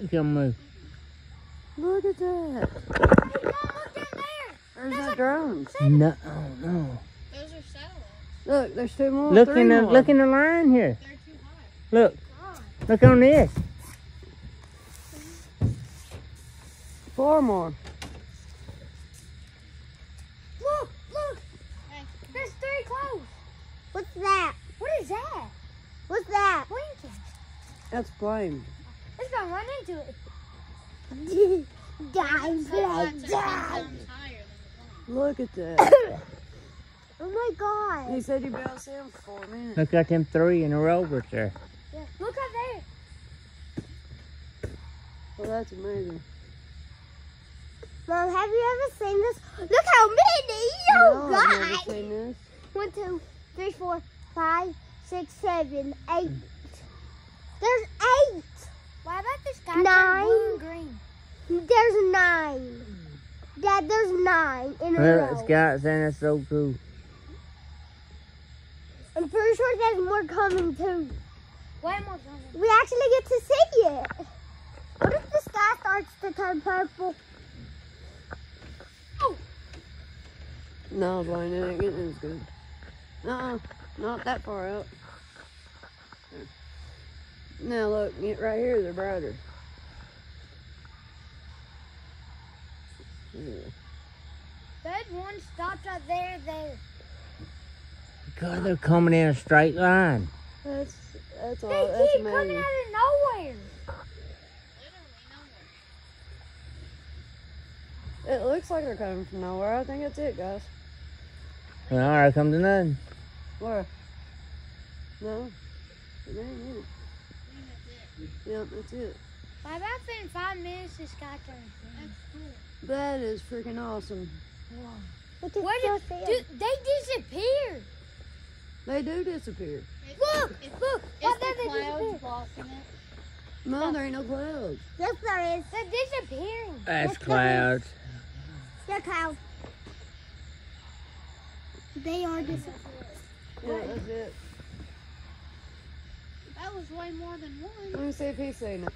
Look at move. Look at that. Hey, Mom, look down there. There's our drones. No, oh, no. Those are satellites. Look, there's two more. Look three in the more. look in the line here. They're too high. Look. God. Look on this. Four more. Look, look. Hey. There's three close. What's that? What is that? What's that? Blinking. That's plane. It's gonna run into it. die, Satellites play, are die. times higher than Look at that. Oh my god. he said you'd be able to see him for four minutes. Look at him three in a row right there. Yeah. Look up there. Well, that's amazing. Mom, have you ever seen this? Look how many you no, I've never got. seen this. One, two, three, four, five, six, seven, eight. There's eight. Why about this guy Nine. green? There's nine. Dad, there's nine in a Look, row. Scott saying that's so cool. I'm pretty sure there's more coming too. Way more coming. We actually get to see it. What if the sky starts to turn purple? Oh. No, Blaine, it ain't getting as good. Uh-uh, not that far out. Now look, right here, they're brighter. Yeah. That one stopped right there, there. God, they're coming in a straight line. That's that's all. They That's keep coming out of nowhere. literally nowhere. It looks like they're coming from nowhere. I think that's it, guys. All right, come to none. Where? No, it ain't it. I think that's it. Yep, that's it. By about in five minutes, this guy turns green. That's cool. That is freaking awesome. What is Where still did, dude, they disappear. They do disappear. It's, Look, it's, look. it's Why the they clouds disappear? blocking it. No, there ain't no clouds. Yes, there is. They're disappearing. That's Look, clouds. The cow. They are disappearing. Yeah, that's it. That was way more than one. Let me see if he's seen it.